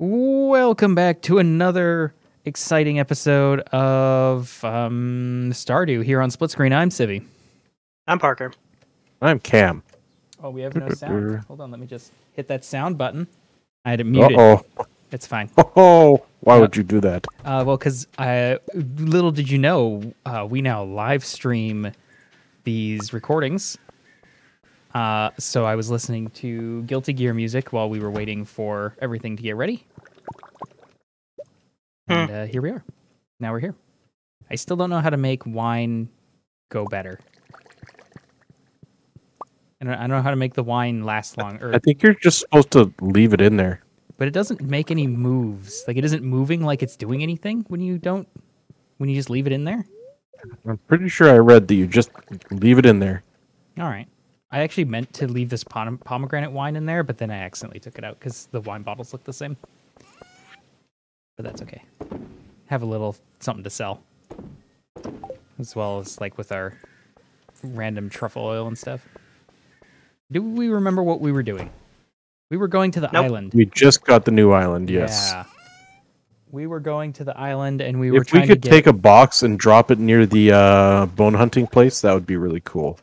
Welcome back to another exciting episode of um, Stardew here on SplitScreen. I'm Civvie. I'm Parker. I'm Cam. Oh, we have no sound. Hold on, let me just hit that sound button. I had it muted. Uh oh. It's fine. Oh, why Yep. would you do that? Uh, well, because I little did you know, uh, we now live stream these recordings. Uh, so I was listening to Guilty Gear music while we were waiting for everything to get ready, and uh, here we are. Now we're here. I still don't know how to make wine go better. I don't, I don't know how to make the wine last long, or I think you're just supposed to leave it in there. but it doesn't make any moves. Like it isn't moving like it's doing anything when you don't when you just leave it in there. I'm pretty sure I read that you just leave it in there. All right. I actually meant to leave this pomegranate wine in there, but then I accidentally took it out because the wine bottles look the same. But that's okay. Have a little something to sell, as well as like with our random truffle oil and stuff. Do we remember what we were doing? We were going to the Nope. island. We just got the new island, yes. Yeah. We were going to the island, and we were If we could get. take a box and drop it near the uh, bone hunting place, that would be really cool.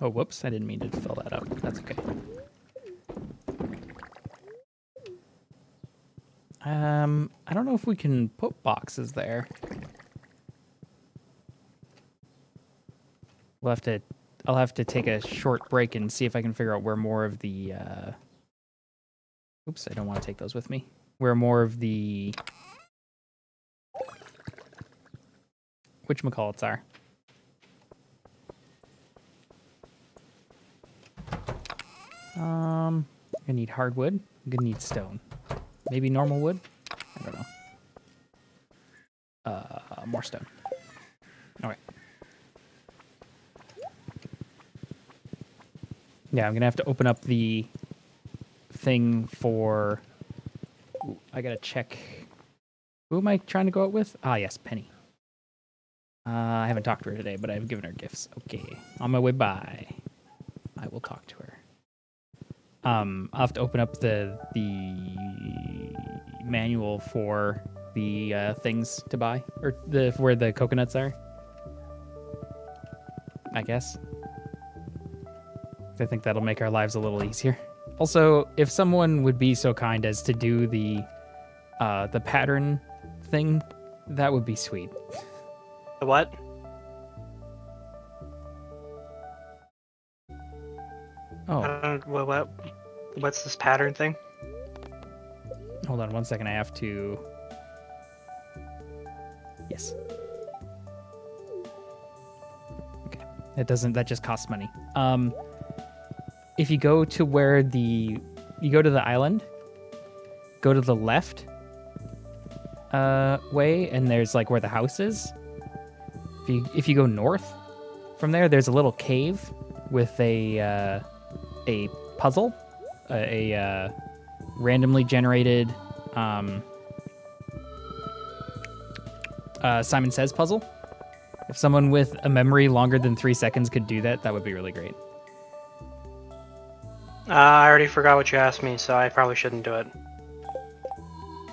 Oh, whoops! I didn't mean to fill that up. That's okay. Um, I don't know if we can put boxes there. We'll have to. I'll have to take a short break and see if I can figure out where more of the. Uh... Oops! I don't want to take those with me. Where more of the. Which McCallits are. Um, I'm gonna need hardwood. I'm gonna need stone. Maybe normal wood. I don't know. Uh, more stone. All right. Yeah, I'm gonna have to open up the thing for. Ooh, I gotta check. Who am I trying to go out with? Ah, yes, Penny. Uh, I haven't talked to her today, but I've given her gifts. Okay, on my way by, I will talk to her. Um, I'll have to open up the the manual for the uh, things to buy or the where the coconuts are. I guess. I think that'll make our lives a little easier. Also, if someone would be so kind as to do the uh, the pattern thing, that would be sweet. The what? Oh, what, what? What's this pattern thing? Hold on one second. I have to. Yes. Okay. That doesn't. That just costs money. Um, if you go to where the you go to the island, go to the left uh way, and there's like where the house is. If you if you go north from there, there's a little cave with a uh, a puzzle, a, a uh, randomly generated um, uh, Simon Says puzzle. If someone with a memory longer than three seconds could do that, that would be really great. Uh, I already forgot what you asked me, so I probably shouldn't do it.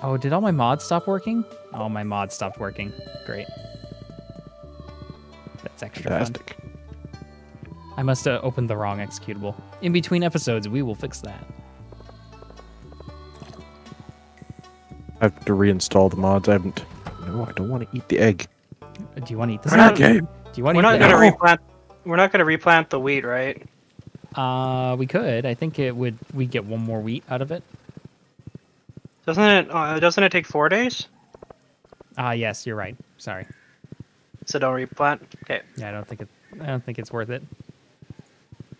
Oh, did all my mods stop working? Oh, my mods stopped working. Great. That's extra fun. Fantastic. I must have opened the wrong executable. In between episodes, we will fix that. I have to reinstall the mods. I haven't. No, I don't want to eat the egg. Uh, Do you want to eat this? We're egg? game. Do you want to We're eat not the gonna egg? replant. We're not gonna replant the wheat, right? Uh, we could. I think it would. We get one more wheat out of it. Doesn't it? Uh, doesn't it take four days? Ah, yes, you're right. Sorry. So don't replant. Okay. Yeah, I don't think it. I don't think it's worth it.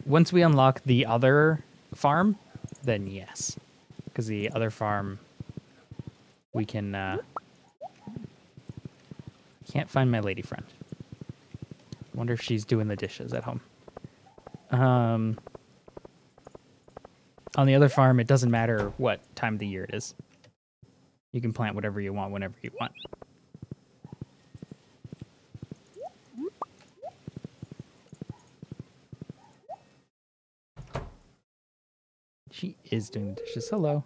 Once we unlock the other farm, then yes, because the other farm, we can. Uh, can't find my lady friend. Wonder if she's doing the dishes at home. Um. On the other farm, it doesn't matter what time of the year it is. You can plant whatever you want whenever you want. Is doing the dishes. Hello.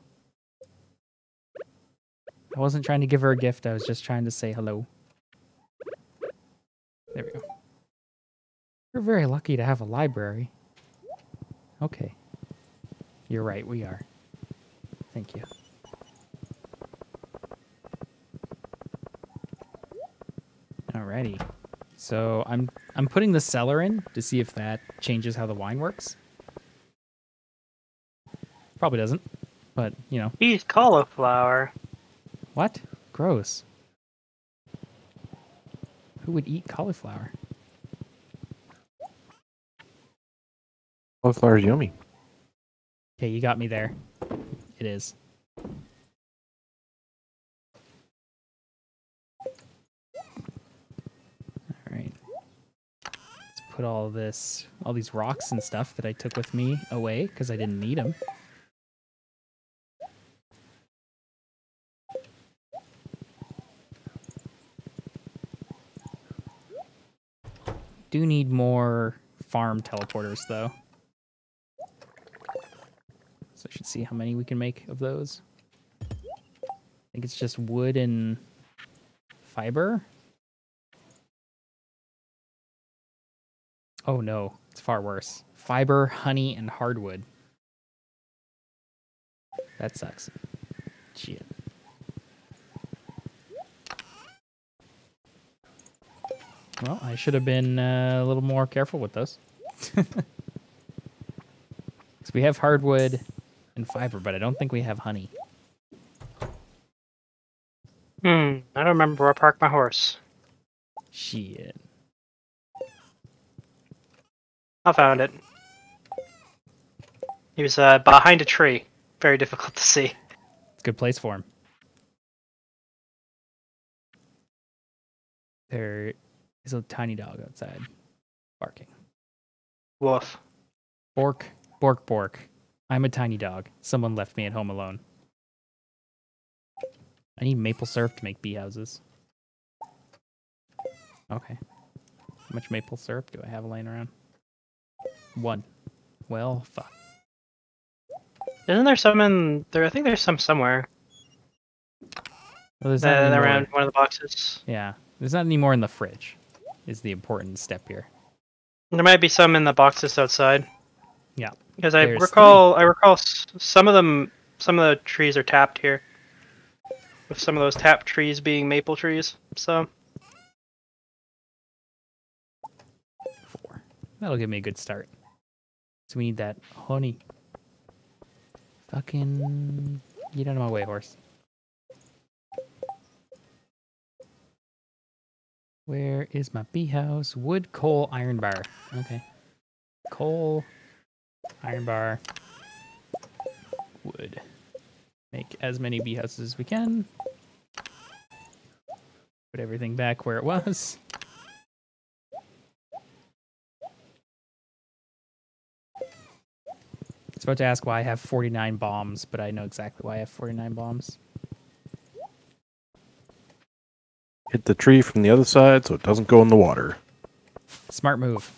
I wasn't trying to give her a gift. I was just trying to say hello. There we go. We're very lucky to have a library. Okay. You're right, we are. Thank you. Alrighty. So I'm I'm putting the cellar in to see if that changes how the wine works. Probably doesn't, but you know He's cauliflower. what? Gross. Who would eat cauliflower? Cauliflower's yummy. Okay, you got me there. It is. All right. Let's put all this, all these rocks and stuff that I took with me away because I didn't need them. Do need more farm teleporters though. So I should see how many we can make of those. I think it's just wood and fiber. Oh no, it's far worse. Fiber, honey, and hardwood. That sucks. Shit. Well, I should have been uh, a little more careful with those. Because we have hardwood and fiber, but I don't think we have honey. Hmm. I don't remember where I parked my horse. Shit. I found it. He was uh, behind a tree. Very difficult to see. Good place for him. There is a tiny dog outside barking. Woof. Bork, bork, bork. I'm a tiny dog. Someone left me at home alone. I need maple syrup to make bee houses. Okay. How much maple syrup do I have laying around? One. Well, fuck. Isn't there some in there? I think there's some somewhere. Well, there's Uh, not any more- around one of the boxes. Yeah, there's not any more in the fridge. Is the important step here. There might be some in the boxes outside. Yeah. Because I There's recall, I recall some of them. Some of the trees are tapped here. With some of those tapped trees being maple trees. So Four. That'll give me a good start. So we need that honey. Fucking get out of my way, horse. Where is my bee house? Wood, coal, iron bar. Okay. Coal, iron bar, wood. Make as many bee houses as we can. Put everything back where it was. I was about to ask why I have 49 bombs, but I know exactly why I have 49 bombs. Hit the tree from the other side so it doesn't go in the water. Smart move.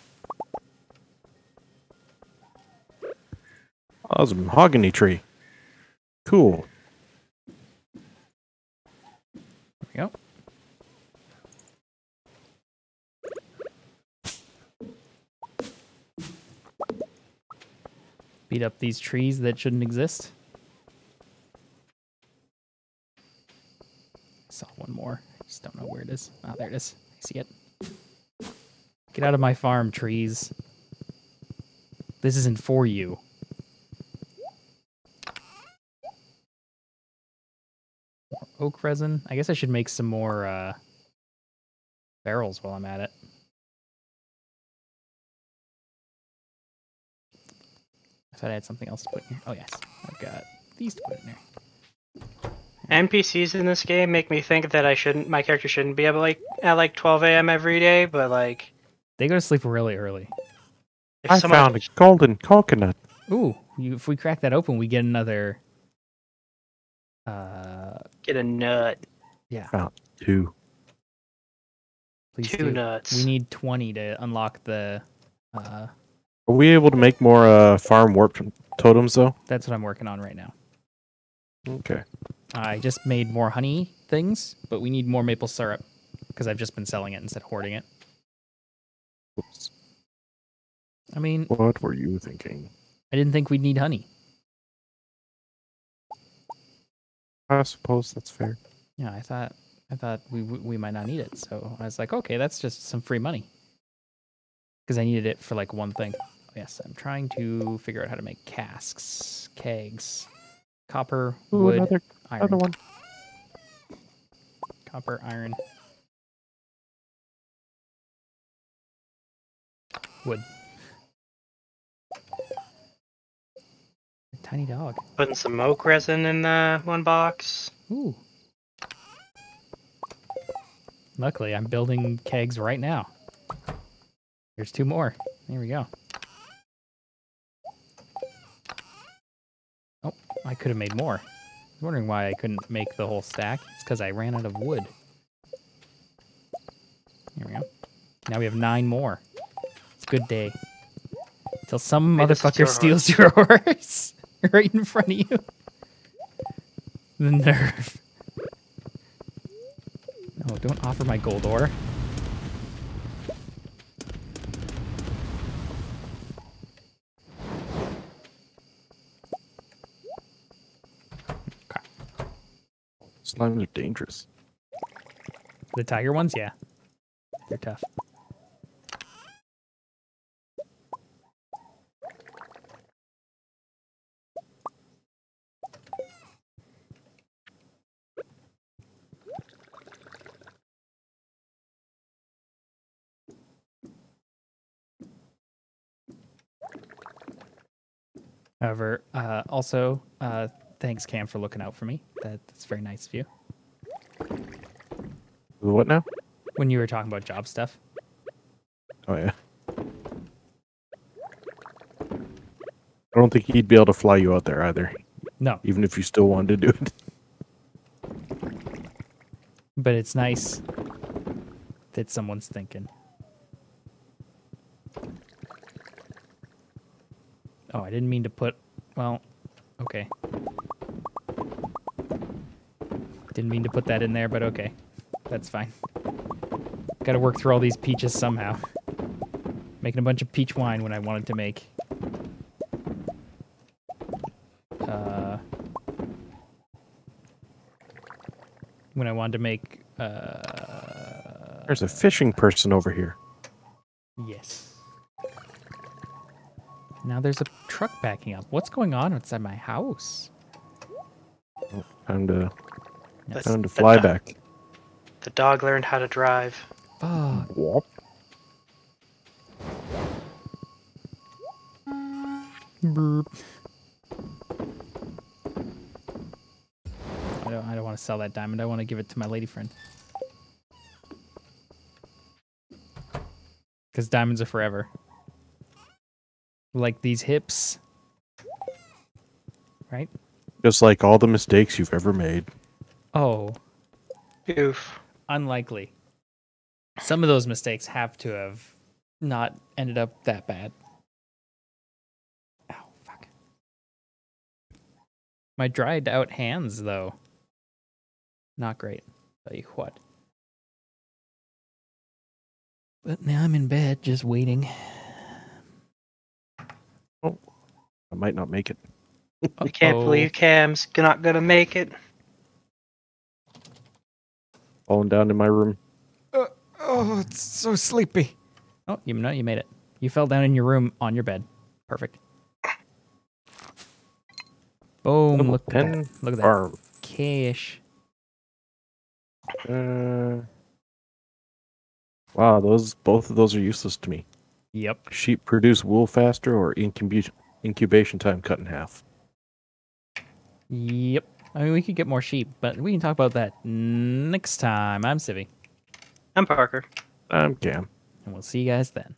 Ah, oh, that was a mahogany tree. Cool. There we go. Beat up these trees that shouldn't exist. Saw one more. Just don't know where it is. Ah, there it is. I see it. Get out of my farm, trees. This isn't for you. More oak resin. I guess I should make some more uh, barrels while I'm at it. I thought I had something else to put in here. Oh yes, I've got these to put in there. NPCs in this game make me think that I shouldn't, my character shouldn't be up like at like 12 a.m. every day. But like, They go to sleep really early. if I someone- found a golden coconut. Ooh, you, if we crack that open, we get another. Uh, get a nut, Two. please two do. nuts. We need twenty to unlock the. Uh, Are we able to make more uh, farm warp totems though? That's what I'm working on right now. Okay. I just made more honey things, but we need more maple syrup because I've just been selling it instead of hoarding it. Oops. I mean, What were you thinking? I didn't think we'd need honey. I suppose that's fair. Yeah, I thought I thought we we might not need it. So I was like, okay, that's just some free money. Because I needed it for like one thing. Yes, I'm trying to figure out how to make casks, kegs, copper, Ooh, wood, iron, another one. copper, iron, wood. Tiny dog. Putting some oak resin in the one box. Ooh. Luckily, I'm building kegs right now. Here's two more. There we go. Oh, I could have made more. I was wondering why I couldn't make the whole stack. It's because I ran out of wood. There we go. Now we have nine more. It's a good day. Till some Hey, motherfucker your steals your horse right in front of you. The nerve. No, don't offer my gold ore. Slimes are dangerous. The tiger ones, yeah. They're tough. However, uh, also, uh, thanks Cam for looking out for me. That, that's very nice of you. What now? When you were talking about job stuff. Oh yeah. I don't think he'd be able to fly you out there either, No, even if you still wanted to do it. but it's nice that someone's thinking. Oh, I didn't mean to put. Well, okay. Didn't mean to put that in there, but okay. That's fine. Gotta work through all these peaches somehow. Making a bunch of peach wine when I wanted to make. Uh, when I wanted to make. Uh, There's a fishing person over here. Yes. Now there's a truck backing up. What's going on outside my house? Time to Yes. time to The fly do- back. The dog learned how to drive. Fuck. Whoop. Burp. I don't. I don't want to sell that diamond. I want to give it to my lady friend. Because diamonds are forever. Like these hips. Right? Just like all the mistakes you've ever made. Oh, Oof. unlikely. Some of those mistakes have to have not ended up that bad. Ow, fuck. My dried out hands, though. Not great. Tell you what. But now I'm in bed just waiting. Oh, I might not make it. I can't Uh-oh. believe Cam's not gonna make it. Falling down in my room. Oh, it's so sleepy. Oh, you know you made it. You fell down in your room on your bed. Perfect. Boom! Level Look at 10 that. Look at that Farm. cash. Uh, wow, those both of those are useless to me. Yep. Sheep produce wool faster, or incubation incubation time cut in half. Yep. I mean, we could get more sheep, but we can talk about that next time. I'm Civvie, I'm Parker. I'm Cam. and we'll see you guys then.